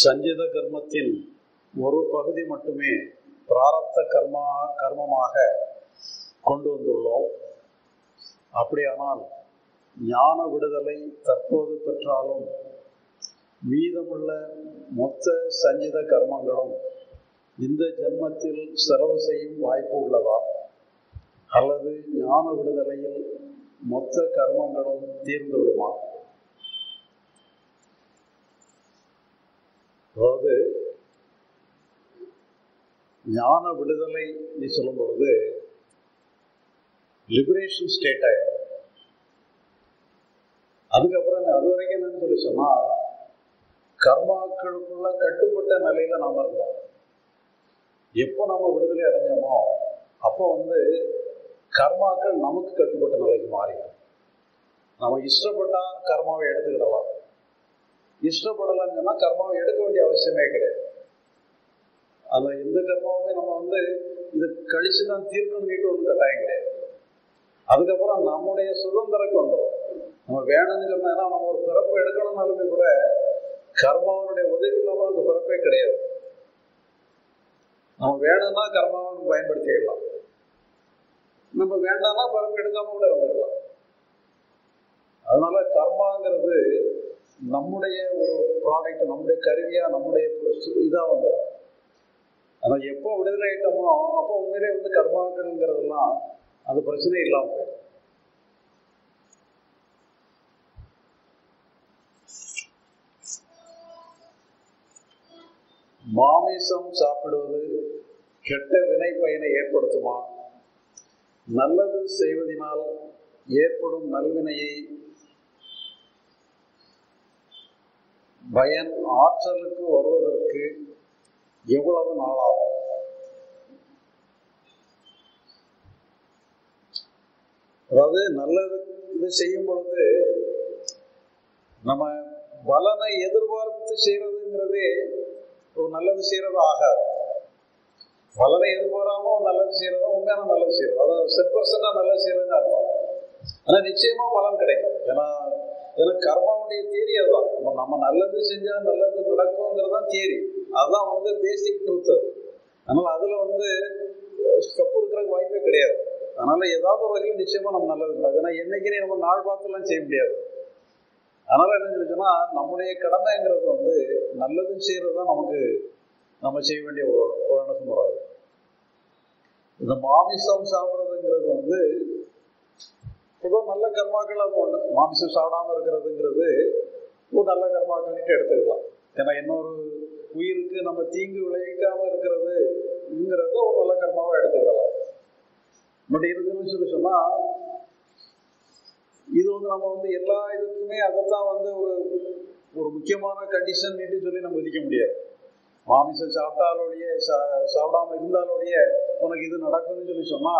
சஞ்சித கர்மத்தின் ஒரு பகுதி மட்டுமே பிராரப்த கர்மா கர்மமாக கொண்டு வந்துள்ளோம். அப்படியானால் ஞான விடுதலை தற்போது பெற்றாலும் மீதமுள்ள மொத்த சஞ்சித கர்மங்களும் இந்த ஜென்மத்தில் செலவு செய்யும் வாய்ப்பு உள்ளதா? அல்லது ஞான விடுதலையில் மொத்த கர்மங்களும் தீர்ந்துவிடுமா அதாவது ஞான விடுதலை நீ சொல்லும் பொழுது லிபரேஷன் ஸ்டேட் ஆயிடும் அதுக்கப்புறம் அது வரைக்கும் என்னன்னு சொல்லி சொன்னா கர்மாக்களுக்குள்ள கட்டுப்பட்ட நிலையில நாம இருந்தோம். எப்போ நம்ம விடுதலை அடைஞ்சோமோ அப்போ வந்து கர்மாக்கள் நமக்கு கட்டுப்பட்ட நிலைக்கு மாறிடும். நம்ம இஷ்டப்பட்டா கர்மாவை எடுத்துக்கிடலாம். இஷ்டப்படலைன்னு சொன்னால் கர்மாவை எடுக்க வேண்டிய அவசியமே கிடையாது. அந்த எந்த கர்மாவுமே நம்ம வந்து இது கழிச்சு தான் தீர்க்கணும்னுட்டு ஒன்றும் கட்டாயம் கிடையாது. அதுக்கப்புறம் நம்முடைய சுதந்திரக்கு வந்துடும் நம்ம வேணும்னு சொன்னால் நம்ம ஒரு பிறப்பு எடுக்கணும்னாலுமே கூட கர்மாவனுடைய உதவி இல்லாமல் அந்த பிறப்பே கிடையாது. நம்ம வேணும்னா கர்மாவை பயன்படுத்திக்கலாம். நம்ம வேண்டாம்னா பிறப்பு எடுக்காம கூட இருந்துக்கலாம் அதனால கர்மாங்கிறது நம்முடைய ஒரு ப்ராடக்ட் நம்முடைய கருவியாக நம்முடைய இதாக வந்துடும் ஆனால் எப்போ விடுதலை ஆகிட்டோமோ அப்போ உண்மையிலே வந்து கர்மாக்கள்ங்கிறதெல்லாம் அது பிரச்சனை இல்லாமல் போயிடும் மாமிசம் சாப்பிடுவது கெட்ட வினை பயனை ஏற்படுத்துமா? நல்லது செய்வதனால் ஏற்படும் நல்வினையை பயன் ஆற்றலுக்கு வருவதற்கு எவ்வளவு நாளாகும்? அதாவது நல்லது இது செய்யும் பொழுது நம்ம பலனை எதிர்பார்த்து செய்யறதுங்கிறதே ஒரு நல்லது செய்யறது ஆகாது. பலனை எதிர்பாராம ஒரு நல்லது செய்யறதும் உண்மையான நல்லது செய்யறது அதாவது செட் பர்சன்டா நல்லது செய்யறதுன்னு அர்த்தம். ஆனா நிச்சயமா பலன் கிடைக்கும். ஏன்னா ஏன்னா கர்மாவுடைய தியரி அதுதான். நம்ம நல்லது செஞ்சால் நல்லது நடக்குங்கிறது தான் தேரி அதுதான் வந்து பேசிக் ட்ரூத் அது அதனால் அதில் வந்து தப்பு இருக்கிறதுக்கு வாய்ப்பே கிடையாது. அதனால் ஏதாவது ஒரு வகையில் நிச்சயமாக நம்ம நல்லது நடக்கும். ஏன்னா என்னைக்குனே நம்ம நாள் பார்த்துலாம் செய்ய முடியாது. அதனால் என்ன சொல்லிச்சோன்னா நம்முடைய கடமைங்கிறது வந்து நல்லதும் செய்கிறது தான் நமக்கு நம்ம செய்ய வேண்டிய ஒரு ஒரு அணுகுமுறை. இந்த மாமிசம் சாப்பிட்றதுங்கிறது வந்து இப்போ நல்ல கர்மாக்கள் அது ஒன்று மாமிசம் சாப்பிடாம இருக்கிறதுங்கிறது ஒரு நல்ல கர்மாக்கள்ட்டு எடுத்துக்கலாம். ஏன்னா இன்னொரு உயிருக்கு நம்ம தீங்கு விளைவிக்காமல் இருக்கிறதுங்கிறத ஒரு நல்ல கர்மாவை எடுத்துக்கலாம். பட் இருக்குன்னு சொல்லி சொன்னால் இது வந்து நம்ம வந்து எல்லா இதுக்குமே அதைத்தான் வந்து ஒரு ஒரு முக்கியமான கண்டிஷன் சொல்லி நம்ம விதிக்க முடியாது. மாமிசம் சாப்பிட்டாலோடைய சாப்பிடாம இருந்தாலோடைய உனக்கு இது நடக்கும்னு சொல்லி சொன்னா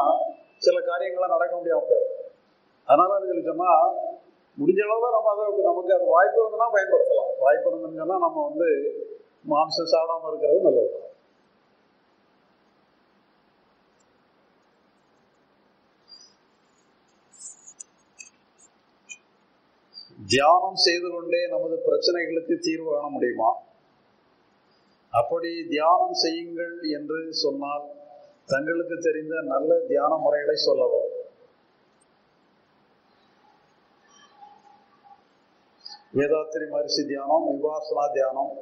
சில காரியங்கள்லாம் நடக்க முடியாம போயிடும். அதனால சொல்லி சொன்னால் முடிஞ்ச அளவு நம்ம அதை நமக்கு அது வாய்ப்பு இருந்ததுன்னா பயன்படுத்தலாம். வாய்ப்பு இருந்துன்னு சொன்னால் நம்ம வந்து மாம்சம் சாப்பிடாம இருக்கிறது நல்லது. தியானம் செய்து கொண்டே நமது பிரச்சனைகளுக்கு தீர்வு காண முடியுமா? அப்படி தியானம் செய்யுங்கள் என்று சொன்னால் தங்களுக்கு தெரிந்த நல்ல தியான முறைகளை சொல்லவும். வேதாத்திரி மரிசி தியானம் விபாசனா தியானம்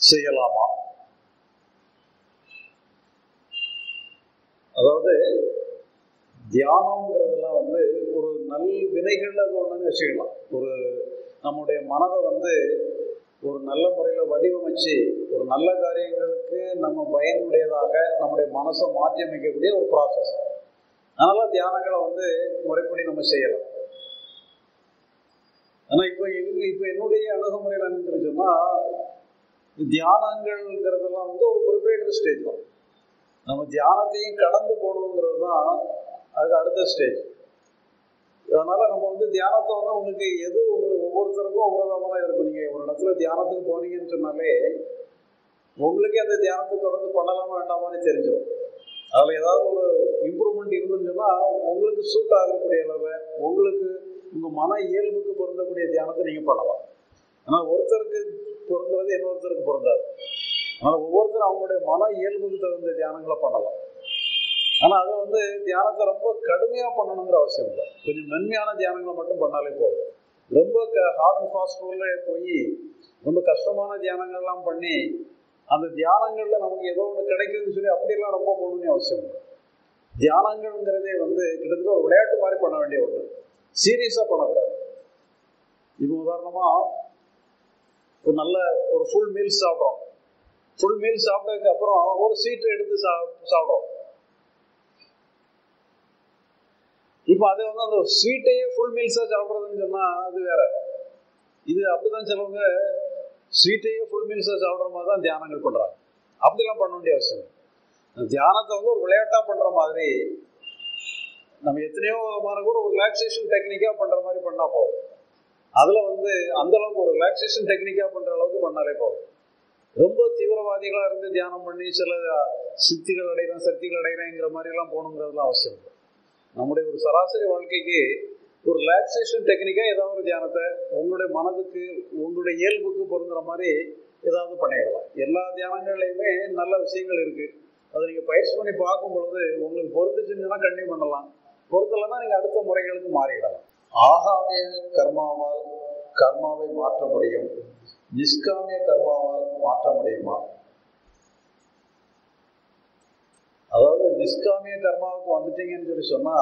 செய்யலாமா? அதாவது தியானம்ங்கிறதுலாம் வந்து ஒரு நல் வினைகள் அது ஒன்றுன்னு வச்சுக்கலாம். ஒரு நம்முடைய மனதை வந்து ஒரு நல்ல முறையில் வடிவமைச்சு ஒரு நல்ல காரியங்களுக்கு நம்ம பயனுடையதாக நம்முடைய மனசை மாற்றி அமைக்கக்கூடிய ஒரு ப்ராசஸ் அதனால் தியானங்களை வந்து முறைப்படி நம்ம செய்யலாம். ஆனால் இப்போ எங்க இப்போ என்னுடைய அணுகுமுறையில் என்னன்னு சொன்னால் தியானங்கள்ங்கிறதெல்லாம் வந்து ஒரு குறிப்பிட்ட ஸ்டேஜ் தான். நம்ம தியானத்தையும் கடந்து போகணுங்கிறது தான் அதுக்கு அடுத்த ஸ்டேஜ் அதனால நம்ம வந்து தியானத்தை வந்து உங்களுக்கு எது உங்களுக்கு ஒவ்வொருத்தருக்கும் ஒவ்வொரு விதமாக இருக்கும். நீங்கள் ஒரு இடத்துல தியானத்துக்கு போனீங்கன்னு சொன்னாலே உங்களுக்கே அந்த தியானத்தை தொடர்ந்து பண்ணலாமா வேண்டாமான்னு தெரிஞ்சிடும் அதில் ஏதாவது ஒரு இம்ப்ரூவ்மெண்ட் இருந்துச்சுன்னா சொன்னால் உங்களுக்கு சூட் ஆகக்கூடிய அளவில் உங்களுக்கு உங்கள் மன இயல்புக்கு பொருந்தக்கூடிய தியானத்தை நீங்கள் பண்ணலாம். ஆனால் ஒருத்தருக்கு பொருந்துறது இன்னொருத்தருக்கு பொருந்தாது. ஆனால் ஒவ்வொருத்தரும் அவங்களுடைய மன இயல்புக்கு தகுந்த தியானங்களை பண்ணலாம். ஆனா அது வந்து தியானத்தை ரொம்ப கடுமையா பண்ணணுங்கிற அவசியம் இல்லை. கொஞ்சம் மென்மையான தியானங்களை மட்டும் பண்ணாலே போதும். ரொம்ப ஹார்ட் அண்ட் ஃபாஸ்ட் ரூலில் போய் ரொம்ப கஷ்டமான தியானங்கள்லாம் பண்ணி அந்த தியானங்கள்ல நமக்கு ஏதோ ஒன்று கிடைக்குதுன்னு சொல்லி அப்படியெல்லாம் ரொம்ப போகணும்னு அவசியம் இல்லை. தியானங்கள்ங்கிறதே வந்து கிட்டத்தட்ட ஒரு விளையாட்டு மாதிரி பண்ண வேண்டிய ஒன்று சீரியஸா பண்ணக்கூடாது. இப்போ உதாரணமா ஒரு நல்ல ஒரு ஃபுல் மீல் சாப்பிட்றோம். ஃபுல் மீல் சாப்பிட்டதுக்கு அப்புறம் ஒரு சீட்டை எடுத்து சா சாப்பிட்றோம். இப்போ அதே வந்து அந்த ஸ்வீட்டையே ஃபுல் மீல்ஸாக சாப்பிட்றதுன்னு சொன்னால் அது வேற. இது அப்படிதான் சிலவங்க ஸ்வீட்டையே ஃபுல் மீல்ஸாக சாப்பிட்ற மாதிரி தான் தியானங்கள் பண்ணுறாங்க அப்படிலாம் பண்ண வேண்டிய அவசியம் தியானத்தை வந்து ஒரு விளையாட்டாக பண்ணுற மாதிரி நம்ம எத்தனையோ மாதிரி கூட ஒரு ரிலாக்ஸேஷன் டெக்னிக்காக பண்ணுற மாதிரி பண்ணால் போதும். அதில் வந்து அந்த அளவுக்கு ஒரு ரிலாக்ஸேஷன் டெக்னிக்காக பண்ணுற அளவுக்கு பண்ணாலே போதும். ரொம்ப தீவிரவாதிகளாக இருந்து தியானம் பண்ணி சில சித்திகள் அடைகிறேன் சக்திகள் அடைகிறேங்கிற மாதிரிலாம் போகணுங்கிறதுலாம் அவசியம் இல்லை. நம்முடைய ஒரு சராசரி வாழ்க்கைக்கு ஒரு ரிலாக்ஸேஷன் டெக்னிக்காக ஏதாவது ஒரு தியானத்தை உங்களுடைய மனதுக்கு உங்களுடைய இயல்புக்கு பொருந்துற மாதிரி ஏதாவது பண்ணிடலாம். எல்லா தியானங்கள்லையுமே நல்ல விஷயங்கள் இருக்குது அதை நீங்கள் பயிற்சி பண்ணி பார்க்கும் பொழுது உங்களுக்கு பொருந்துச்சுன்னா கண்டினியூ பண்ணலாம். பொருத்தலைன்னா நீங்கள் அடுத்த முறைகளுக்கு மாறிடலாம். ஆகாமிய கர்மாவால் கர்மாவை மாற்ற முடியும். நிஷ்காமிய கர்மாவால் மாற்ற முடியுமா? அதாவது நிஷ்காமிய கர்மாவுக்கு வந்துட்டீங்கன்னு சொல்லி சொன்னா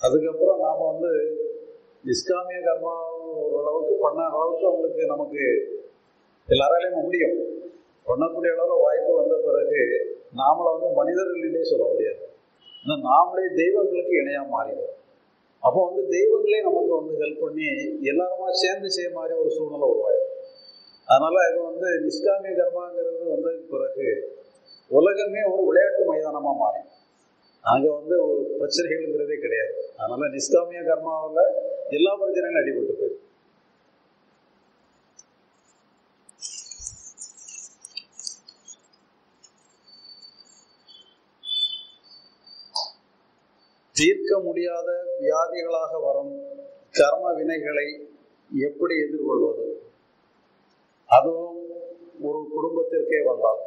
அதுக்கப்புறம் நாம வந்து நிஷ்காமிய கர்மா ஓரளவுக்கு பண்ண அளவுக்கு அவங்களுக்கு நமக்கு எல்லாராலையும் முடியும். பண்ணக்கூடிய அளவில் வாய்ப்பு வந்த பிறகு நாமளை வந்து மனிதர்களிலே சொல்ல முடியாது. நாமளே தெய்வங்களுக்கு இணையா மாறிடும் அப்போ வந்து தெய்வங்களே நமக்கு வந்து ஹெல்ப் பண்ணி எல்லாருமா சேர்ந்து செய்ய மாதிரி ஒரு சூழ்நிலை உருவாயிடும். அதனால இது வந்து நிஷ்காமிய கர்மாங்கிறது வந்ததுக்கு பிறகு உலகமே ஒரு விளையாட்டு மைதானமா மாறி. அங்கே வந்து ஒரு பிரச்சனைகள்ங்கிறதே கிடையாது. அதனால நிஷ்காமிய கர்மாவில் எல்லா பிரச்சனைகளும் அடிபட்டு போயிடும். தீர்க்க முடியாத வியாதிகளாக வரும் கர்ம வினைகளை எப்படி எதிர்கொள்வது? அதுவும் ஒரு குடும்பத்திற்கே வந்தால்.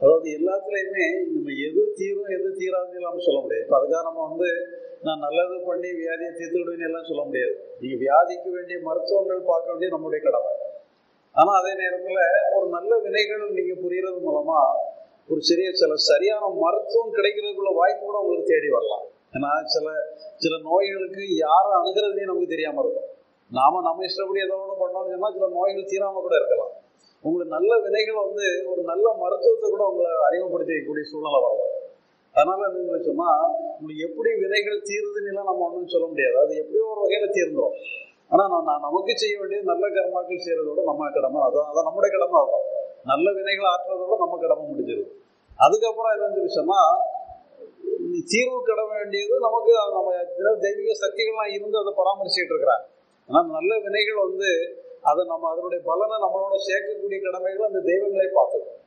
அதாவது எல்லாத்துலேயுமே நம்ம எது தீரும் எது தீராதுன்னு இல்லாமல் சொல்ல முடியாது. இப்போ அதுக்காக நம்ம வந்து நான் நல்லது பண்ணி வியாதியை தீர்த்து விடுவேன்னு எல்லாம் சொல்ல முடியாது. நீங்கள் வியாதிக்கு வேண்டிய மருத்துவங்கள் பார்க்க வேண்டிய நம்முடைய கடமை. ஆனால் அதே நேரத்தில் ஒரு நல்ல வினைகள் நீங்கள் புரியறது மூலமாக ஒரு சிறிய சில சரியான மருத்துவம் கிடைக்கிறதுக்குள்ள வாய்ப்பு கூட உங்களுக்கு தேடி வரலாம். ஏன்னா சில சில நோய்களுக்கு யாரை அணுகிறதே நமக்கு தெரியாமல் இருக்கும். நாம நம்ம இஷ்டப்படி ஏதோ ஒன்று பண்ணோம்னு சொன்னால் சில நோய்கள் தீராமல் கூட இருக்கலாம். உங்களுக்கு நல்ல வினைகள் வந்து ஒரு நல்ல மருத்துவத்தை கூட உங்களை அறிமுகப்படுத்தி வைக்கக்கூடிய சூழ்நிலை வரலாம். அதனால என்ன சொன்னால் உங்களுக்கு எப்படி வினைகள் தீருதுன்னு நம்ம ஒன்றும் சொல்ல முடியாது. அது எப்படியோ ஒரு வகையில் தீர்ந்துடும் ஆனால் நான் நமக்கு செய்ய வேண்டியது நல்ல கர்மாக்கள் செய்கிறதோட நம்ம கடமை. அதுதான் அதான் நம்முடைய கடமை அதுதான். நல்ல வினைகளை ஆற்றுறதோட நம்ம கடமை முடிஞ்சிடும் அதுக்கப்புறம் என்னன்னு விஷயமா தீர்வு கட வேண்டியது நமக்கு நம்ம தெய்வீக சக்திகள்லாம் இருந்து அதை பராமரிச்சுட்டு இருக்கிறாங்க. ஆனால் நல்ல வினைகள் வந்து அதை நம்ம அதனுடைய பலனை நம்மளோட சேர்க்கக்கூடிய கடமைகள் அந்த தெய்வங்களே பார்த்துக்கும்.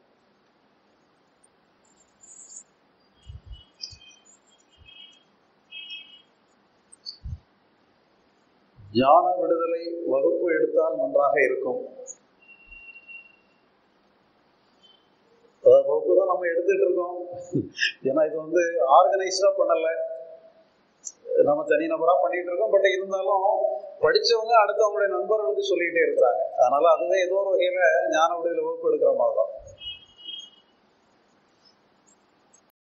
ஞான விடுதலை வகுப்பு எடுத்தால் நன்றாக இருக்கும். வகுப்பு தான் நம்ம எடுத்துட்டு இருக்கோம். ஏன்னா இது வந்து ஆர்கனைஸ்டா பண்ணல. நம்ம தனி நபரா பண்ணிட்டு இருக்கோம். பட் இருந்தாலும் படிச்சவங்க அடுத்தவங்களுடைய நண்பர்களுக்கு சொல்லிட்டே இருக்கிறாங்க. அதனால அதுவே ஏதோ ஒரு வகையில ஞான விடுதலை வகுப்பு எடுக்கிற மாதிரி தான்.